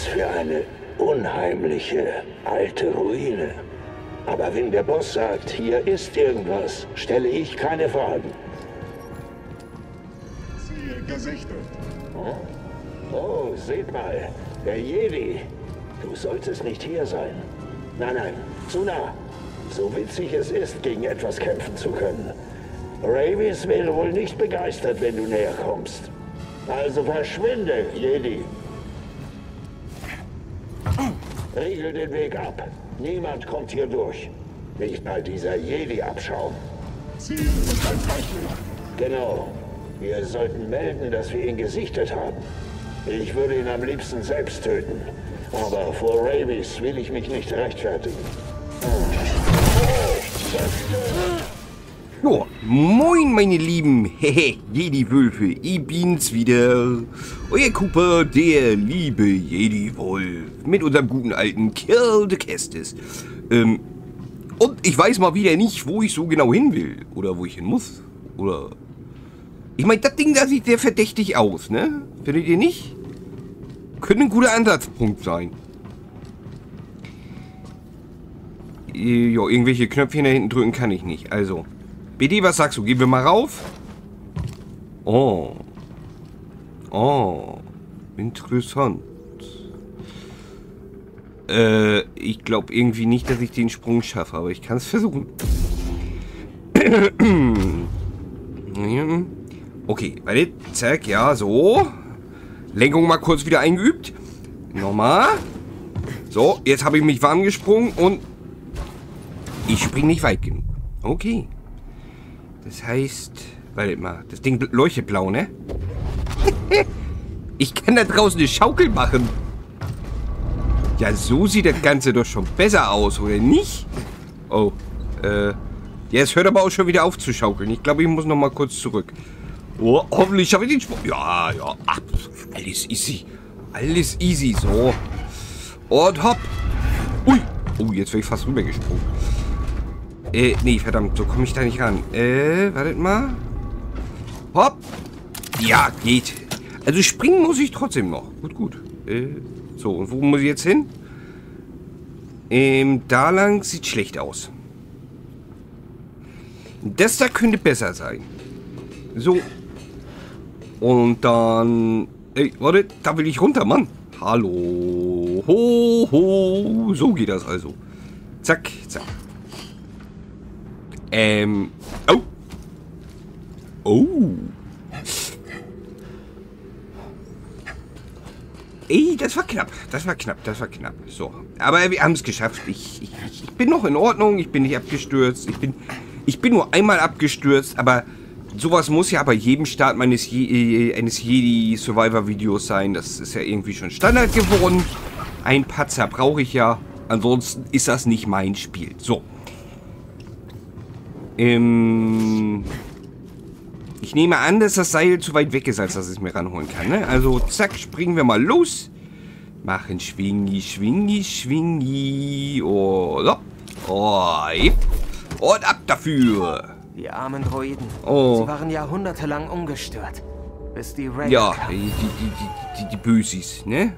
Was für eine unheimliche alte Ruine. Aber wenn der Boss sagt, hier ist irgendwas, stelle ich keine Fragen. Siehe gesichtet. Oh, oh seht mal, der Jedi. Du solltest nicht hier sein. Nein, nein, zu nah. So witzig es ist, gegen etwas kämpfen zu können. Ravis wäre wohl nicht begeistert, wenn du näher kommst. Also verschwinde, Jedi. Riegel den Weg ab. Niemand kommt hier durch. Nicht mal dieser Jedi-Abschaum. Ziel ist ein Feindlich. Genau. Wir sollten melden, dass wir ihn gesichtet haben. Ich würde ihn am liebsten selbst töten. Aber vor Ravis will ich mich nicht rechtfertigen. Jo, moin meine lieben Hehe, Jedi-Wölfe, ich bin's wieder. Euer Cooper, der liebe Jedi-Wolf. Mit unserem guten alten Kill the Kestis. Ähm, und ich weiß mal wieder nicht, wo ich so genau hin will. Oder wo ich hin muss. Oder... Ich meine, das Ding da sieht sehr verdächtig aus, ne? Findet ihr nicht? Könnte ein guter Ansatzpunkt sein. Äh, Ja, irgendwelche Knöpfchen da hinten drücken kann ich nicht. Also, BD, was sagst du? Gehen wir mal rauf? Oh. Oh. Interessant. Äh, ich glaube irgendwie nicht, dass ich den Sprung schaffe, aber ich kann es versuchen. Okay, warte, zack, ja, so. Lenkung mal kurz wieder eingeübt. Nochmal. So, jetzt habe ich mich warm gesprungen und ich springe nicht weit genug. Okay. Das heißt, warte mal, das Ding leuchtet blau, ne? ich kann da draußen eine Schaukel machen. Ja, so sieht das Ganze doch schon besser aus, oder nicht? Oh, äh, ja, es hört aber auch schon wieder auf zu schaukeln. Ich glaube, ich muss noch mal kurz zurück. Oh, hoffentlich schaffe ich den Sprung. Ja, ja, ach, alles easy. Alles easy, so. Und hopp. Ui. Oh, jetzt wäre ich fast rübergesprungen. Äh, nee, verdammt, so komme ich da nicht ran. Äh, wartet mal. Hopp. Ja, geht. Also springen muss ich trotzdem noch. Gut, gut. Äh, so, und wo muss ich jetzt hin? Ähm, da lang sieht schlecht aus. Das da könnte besser sein. So. Und dann... Ey, warte, da will ich runter, Mann. Hallo. Ho, ho. So geht das also. Zack, zack. Ähm. Oh. Oh. Ey, das war knapp. Das war knapp, das war knapp. So. Aber wir haben es geschafft. Ich, ich, ich bin noch in Ordnung. Ich bin nicht abgestürzt. Ich bin, ich bin nur einmal abgestürzt, aber sowas muss ja bei jedem Start meines Je äh, eines Jedi Survivor Videos sein. Das ist ja irgendwie schon Standard geworden. Ein Patzer brauche ich ja. Ansonsten ist das nicht mein Spiel. So. Ähm, ich nehme an, dass das Seil zu weit weg ist, als dass ich es mir ranholen kann. Ne? Also zack, springen wir mal los. Machen Schwingi, Schwingi, Schwingi. Und, hopp. und, und ab dafür. Die armen Droiden. Oh. Sie waren jahrhundertelang ungestört. Bis die Ray Ja, die, die, die, die, die Bösis, ne?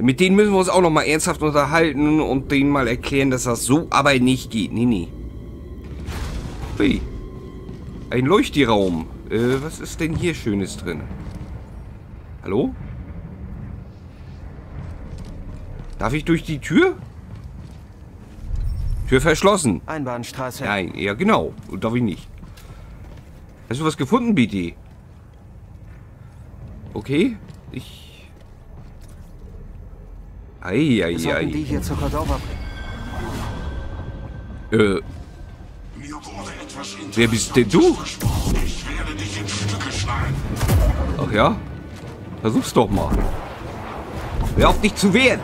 Mit denen müssen wir uns auch noch mal ernsthaft unterhalten und denen mal erklären, dass das so aber nicht geht. Nee, nee. Hui. Ein Leuchtiraum. Äh, was ist denn hier Schönes drin? Hallo? Darf ich durch die Tür? Tür verschlossen. Einbahnstraße. Nein, ja genau. Darf ich nicht. Hast du was gefunden, BD? Okay. Ich... Die Eieiei. hier Cordova bringen. Äh, wer bist denn du? Ach ja? Versuch's doch mal. Hör auf dich zu wehren.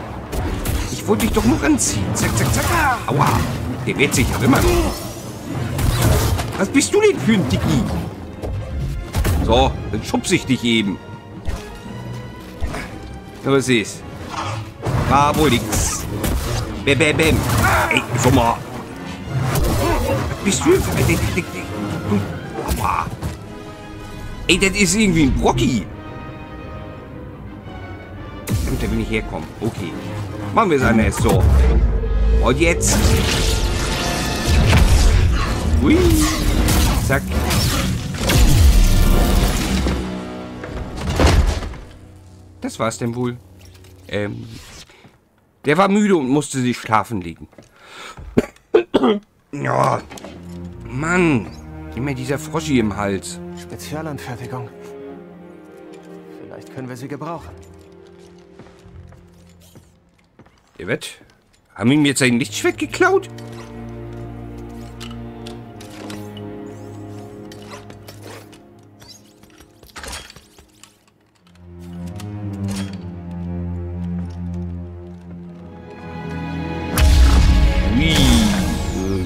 Ich wollte dich doch nur anziehen. Zack, zack, zack. Aua. Der wehrt sich ja immer. Was bist du denn für ein Dicky? So, dann schubse ich dich eben. Na, was ist? War wohl nix. Bäm, bäm, bäm. Ey, schon mal. Bist du? Du- Aua. Ey, das ist irgendwie ein Brocki. Verdammt, der will nicht herkommen. Okay. Machen wir es anders. So. Und jetzt. Hui. Zack. Das war's denn wohl. Ähm. Der war müde und musste sich schlafen legen. Ja. Mann. Immer dieser Froschi im Hals. Spezialanfertigung. Vielleicht können wir sie gebrauchen. Ihr wird. Haben ihm jetzt sein Lichtschwert geklaut?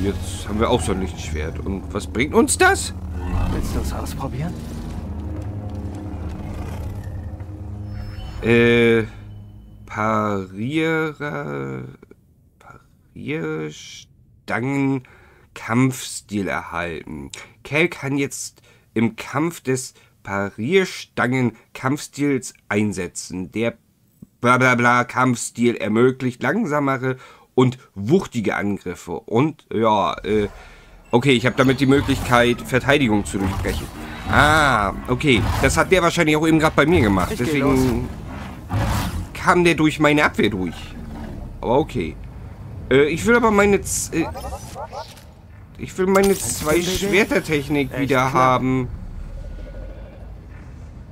Jetzt haben wir auch so ein Lichtschwert. Und was bringt uns das? Willst du es ausprobieren? Äh, Parierer, Parierstangen, Kampfstil erhalten. Kel kann jetzt im Kampf des Parierstangen Kampfstils einsetzen. Der blablabla Kampfstil ermöglicht langsamere und wuchtige Angriffe. Und ja, äh, okay, ich habe damit die Möglichkeit, Verteidigung zu durchbrechen. Ah, okay. Das hat der wahrscheinlich auch eben gerade bei mir gemacht. Ich Deswegen kam der durch meine Abwehr durch. Aber okay. Äh, ich will aber meine... Z äh, ich will meine zwei Schwertertechnik wieder haben.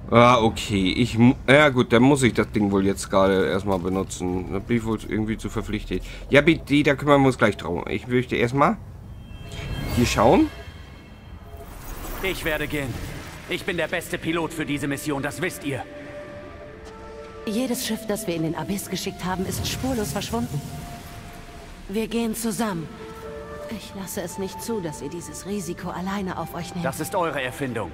Ah, okay. Ich mu- Ja gut, dann muss ich das Ding wohl jetzt gerade erstmal benutzen. Da bin ich wohl irgendwie zu verpflichtet. Ja, bitte, da kümmern wir uns gleich drum. Ich möchte erstmal hier schauen. Ich werde gehen. Ich bin der beste Pilot für diese Mission, das wisst ihr. Jedes Schiff, das wir in den Abyss geschickt haben, ist spurlos verschwunden. Wir gehen zusammen. Ich lasse es nicht zu, dass ihr dieses Risiko alleine auf euch nehmt. Das ist eure Erfindung.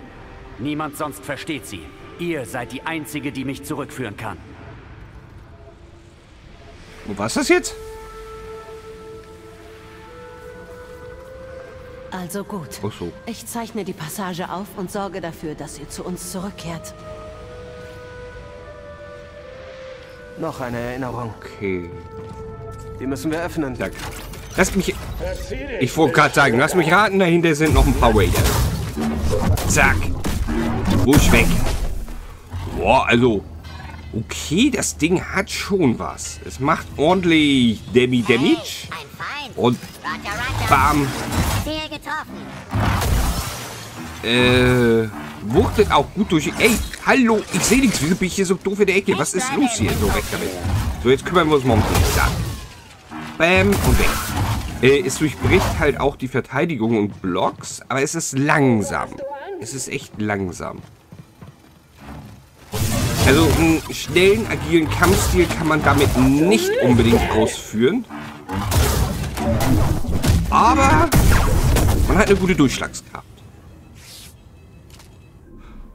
Niemand sonst versteht sie. Ihr seid die Einzige, die mich zurückführen kann. Wo war's das jetzt? also gut. Ach so. Ich zeichne die Passage auf und sorge dafür, dass ihr zu uns zurückkehrt. Noch eine Erinnerung. Okay. Die müssen wir öffnen. Danke. Lass mich... Ich wollte gerade sagen, lass mich raten, dahinter sind noch ein paar Raider. Zack. Wusch weg. Boah, also... Okay, das Ding hat schon was. Es macht ordentlich Demi Damage. Und bam. Äh... Wuchtet auch gut durch... Ey, hallo, ich sehe nichts. Wieso bin ich hier so doof in der Ecke? Was ist los hier? So, weg damit. So, jetzt kümmern wir uns mal um den. Da. Bam und weg. Äh, es durchbricht halt auch die Verteidigung und Blocks, aber es ist langsam. Es ist echt langsam. Also einen schnellen, agilen Kampfstil kann man damit nicht unbedingt ausführen. Aber man hat eine gute Durchschlagskraft.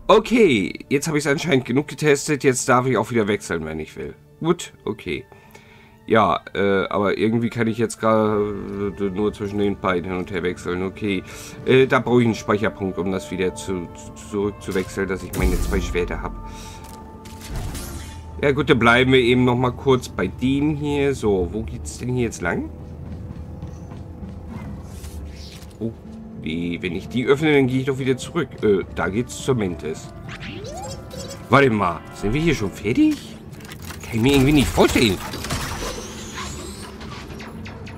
Okay, jetzt habe ich es anscheinend genug getestet. Jetzt darf ich auch wieder wechseln, wenn ich will. Gut, okay. Ja, äh, aber irgendwie kann ich jetzt gerade äh, nur zwischen den beiden hin und her wechseln. Okay, äh, da brauche ich einen Speicherpunkt, um das wieder zu, zu, zurückzuwechseln, dass ich meine zwei Schwerter habe. Ja gut, dann bleiben wir eben noch mal kurz bei dem hier. So, wo geht's denn hier jetzt lang? Oh, die, wenn ich die öffne, dann gehe ich doch wieder zurück. Äh, da geht's zur Mentes. Warte mal, sind wir hier schon fertig? Kann ich mir irgendwie nicht vorstellen.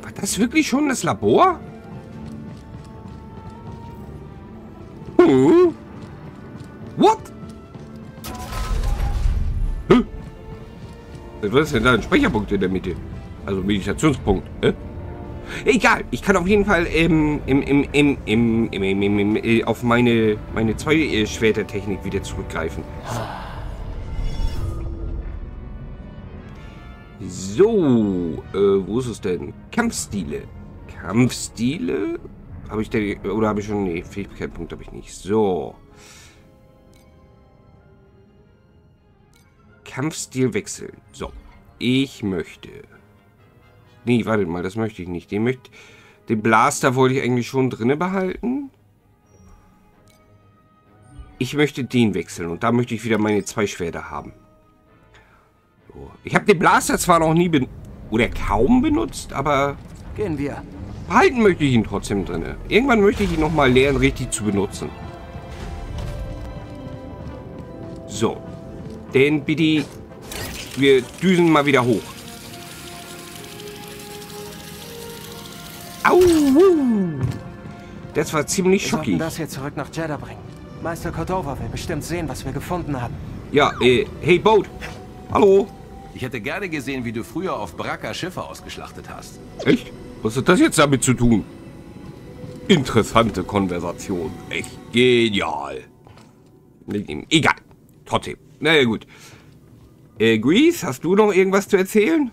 War das wirklich schon das Labor? Hm? Was ist denn da ein Speicherpunkt in der Mitte? Also Meditationspunkt, hä? Egal, ich kann auf jeden Fall auf meine, meine zwei äh, Schwertertechnik wieder zurückgreifen. So, äh, wo ist es denn? Kampfstile. Kampfstile? Habe ich denn, oder habe ich schon, nee, Fähigkeitspunkt habe ich nicht. So. Kampfstil wechseln. So, ich möchte... Nee, warte mal, das möchte ich nicht. Den, möchte, den Blaster wollte ich eigentlich schon drinne behalten. Ich möchte den wechseln und da möchte ich wieder meine zwei Schwerter haben. So, Ich habe den Blaster zwar noch nie ben oder kaum benutzt, aber Gehen wir. behalten möchte ich ihn trotzdem drin. Irgendwann möchte ich ihn noch mal lernen, richtig zu benutzen. So. Denn bitte, wir düsen mal wieder hoch. Au! Das war ziemlich Wir sollten schockig. das hier zurück nach Jeddah bringen. Meister Cordova will bestimmt sehen, was wir gefunden haben. Ja, äh, hey Boat. Hallo. Ich hätte gerne gesehen, wie du früher auf Braca Schiffe ausgeschlachtet hast. Echt? Was hat das jetzt damit zu tun? Interessante Konversation. Echt genial. Egal. Trotzdem. Na ja, gut. Äh, Grease, hast du noch irgendwas zu erzählen?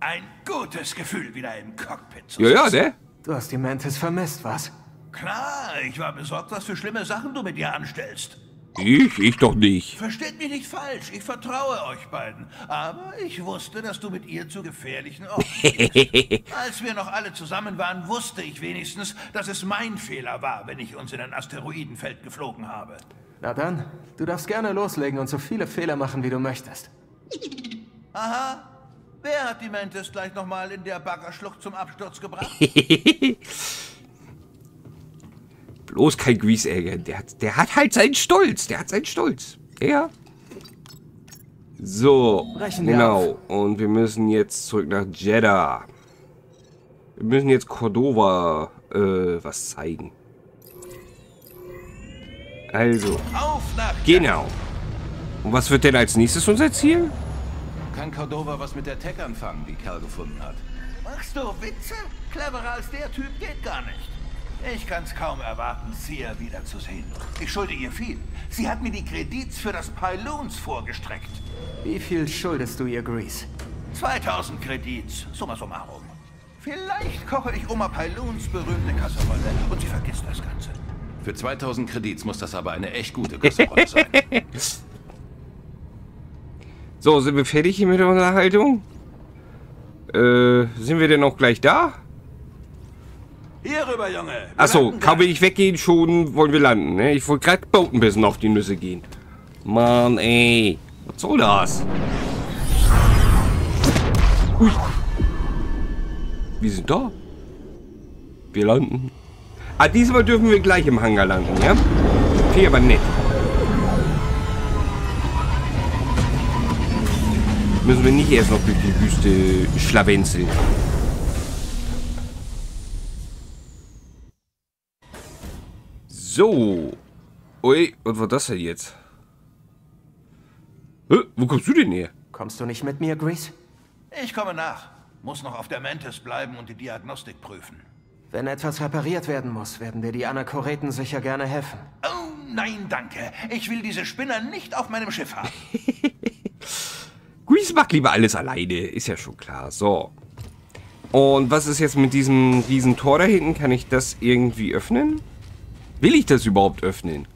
Ein gutes Gefühl, wieder im Cockpit zu Ja, ja, sitzen. ne? Du hast die Mantis vermisst, was? Klar, ich war besorgt, was für schlimme Sachen du mit ihr anstellst. Ich? Ich doch nicht. Versteht mich nicht falsch, ich vertraue euch beiden. Aber ich wusste, dass du mit ihr zu gefährlichen Orten gehst. Als wir noch alle zusammen waren, wusste ich wenigstens, dass es mein Fehler war, wenn ich uns in ein Asteroidenfeld geflogen habe. Na dann, du darfst gerne loslegen und so viele Fehler machen, wie du möchtest. Aha. Wer hat die Mantis gleich nochmal in der Baggerschlucht zum Absturz gebracht? Bloß kein Grease ärgern. Der hat, der hat halt seinen Stolz. Der hat seinen Stolz. Ja. So. Brechen wir genau. Und wir müssen jetzt zurück nach Jeddah. Wir müssen jetzt Cordova äh, was zeigen. Also, Auf nach genau. Und was wird denn als nächstes unser Ziel? Kann Cordova was mit der Tech anfangen, die Kerl gefunden hat? Machst du Witze? Cleverer als der Typ geht gar nicht. Ich kann's kaum erwarten, Sia wiederzusehen. Ich schulde ihr viel. Sie hat mir die Kredits für das Pyloons vorgestreckt. Wie viel schuldest du ihr, Grease? 2000 Kredits, summa summarum. Vielleicht koche ich Oma Pyloons berühmte Kasserolle und sie vergisst das Ganze. Für 2000 Kredits muss das aber eine echt gute Kasserolle sein. So, sind wir fertig hier mit der Unterhaltung? Äh, sind wir denn auch gleich da? Hier rüber, Junge. Wir Achso, kaum will ich weggehen, schon wollen wir landen, ne? Ich wollte gerade Boat ein bisschen auf die Nüsse gehen. Mann, ey. Was soll das? Ui. Wir sind da. Wir landen. Ah, diesmal dürfen wir gleich im Hangar landen, ja? Okay, aber nett. Müssen wir nicht erst noch durch die Wüste schlawenzeln. So. Ui, was war das denn jetzt? Hä, wo kommst du denn her? Kommst du nicht mit mir, Grease? Ich komme nach. Muss noch auf der Mantis bleiben und die Diagnostik prüfen. Wenn etwas repariert werden muss, werden dir die Anachoreten sicher gerne helfen. Oh, nein, danke. Ich will diese Spinner nicht auf meinem Schiff haben. Grease macht lieber alles alleine, ist ja schon klar. So. Und was ist jetzt mit diesem riesen Tor da hinten? Kann ich das irgendwie öffnen? Will ich das überhaupt öffnen?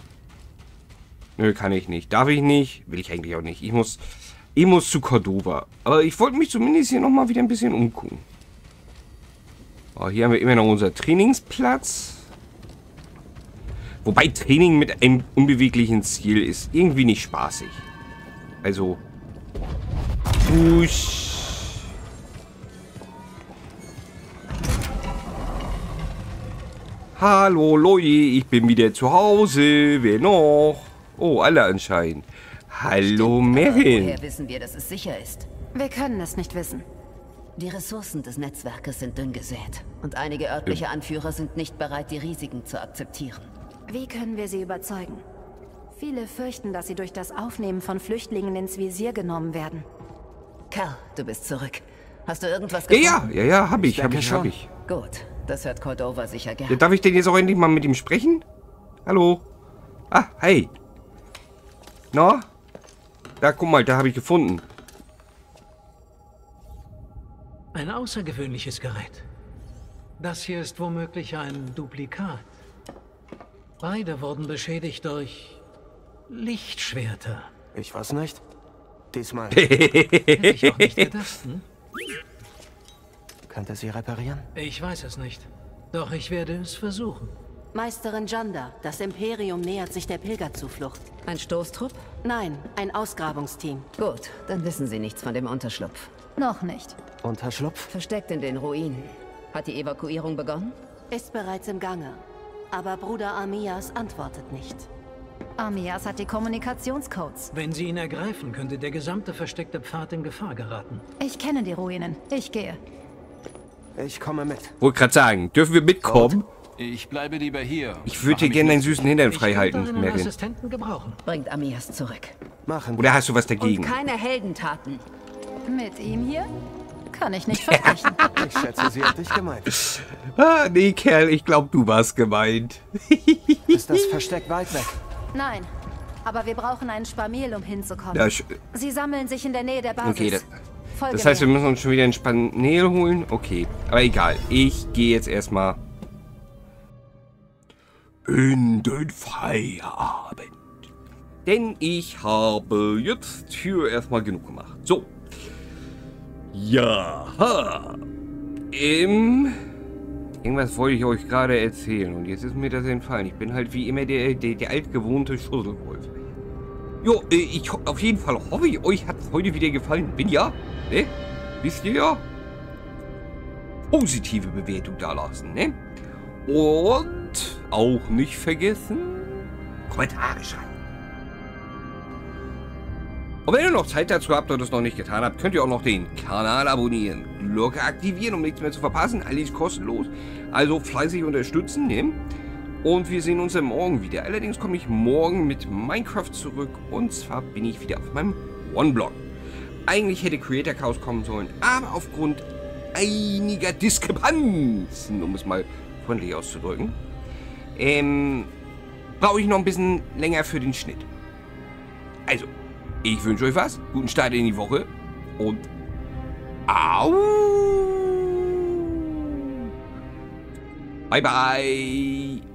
Nö, kann ich nicht. Darf ich nicht? Will ich eigentlich auch nicht. Ich muss, ich muss zu Cordova. Aber ich wollte mich zumindest hier nochmal wieder ein bisschen umgucken. Oh, hier haben wir immer noch unser Trainingsplatz. Wobei Training mit einem unbeweglichen Ziel ist irgendwie nicht spaßig. Also, Push. Hallo Leute, ich bin wieder zu Hause. Wer noch? Oh, alle anscheinend. Hallo Merin. Woher wissen wir, dass es sicher ist? Wir können es nicht wissen. Die Ressourcen des Netzwerkes sind dünn gesät. Und einige örtliche Anführer sind nicht bereit, die Risiken zu akzeptieren. Wie können wir sie überzeugen? Viele fürchten, dass sie durch das Aufnehmen von Flüchtlingen ins Visier genommen werden. Kerl, du bist zurück. Hast du irgendwas Ja, gefunden? ja, ja, ja, hab ich, Ich hab ich, hab ich. Gut, das hört Cordova sicher Ja, gern. darf ich denn jetzt auch endlich mal mit ihm sprechen? Hallo? Ah, hey. Na? Da, guck mal, da habe ich gefunden. Ein außergewöhnliches Gerät. Das hier ist womöglich ein Duplikat. Beide wurden beschädigt durch Lichtschwerter. Ich weiß nicht. Diesmal Hätte ich auch nicht gedacht, hm? könnte sie reparieren. Ich weiß es nicht. Doch ich werde es versuchen. Meisterin Janda, das Imperium nähert sich der Pilgerzuflucht. Ein Stoßtrupp? Nein, ein Ausgrabungsteam. Gut, dann wissen Sie nichts von dem Unterschlupf. Noch nicht. Unterschlupf? Versteckt in den Ruinen. Hat die Evakuierung begonnen? Ist bereits im Gange. Aber Bruder Amias antwortet nicht. Amias hat die Kommunikationscodes. Wenn Sie ihn ergreifen, könnte der gesamte versteckte Pfad in Gefahr geraten. Ich kenne die Ruinen. Ich gehe. Ich komme mit. Wollte gerade sagen, dürfen wir mitkommen? Ich bleibe lieber hier. Ich würde dir gerne deinen süßen Hintern frei halten, gebrauchen. Bringt Amias zurück. Machen Oder hast du was Und dagegen? keine Heldentaten. Mit ihm hier? Kann ich nicht versprechen. Ich schätze, sie hat dich gemeint. Ah, nee, Kerl, ich glaube, du warst gemeint. Ist das Versteck weit weg? Nein. Aber wir brauchen einen Spamiel, um hinzukommen. Ja, Sie sammeln sich in der Nähe der Basis. Okay, das, Folge das heißt, wir müssen uns schon wieder ein Spanel holen? Okay, aber egal. Ich gehe jetzt erstmal in den Feierabend. Denn ich habe jetzt hier erstmal genug gemacht. So. Ja. Im... Irgendwas wollte ich euch gerade erzählen und jetzt ist mir das entfallen. Ich bin halt wie immer der, der, der altgewohnte Schusselwolf. Jo, äh, ich auf jeden Fall hoffe ich, euch hat es heute wieder gefallen. Bin ja, ne? Wisst ihr ja? Positive Bewertung da lassen, ne? Und auch nicht vergessen, Kommentare schreiben. Und wenn ihr noch Zeit dazu habt und es noch nicht getan habt, könnt ihr auch noch den Kanal abonnieren, Glocke aktivieren, um nichts mehr zu verpassen. Alles kostenlos. Also fleißig unterstützen, ne? Und wir sehen uns dann morgen wieder. Allerdings komme ich morgen mit Minecraft zurück. Und zwar bin ich wieder auf meinem One-Block. Eigentlich hätte Creator Chaos kommen sollen, aber aufgrund einiger Diskrepanzen, um es mal freundlich auszudrücken, ähm, brauche ich noch ein bisschen länger für den Schnitt. Also, ich wünsche euch was. Guten Start in die Woche. Und au! Bye bye!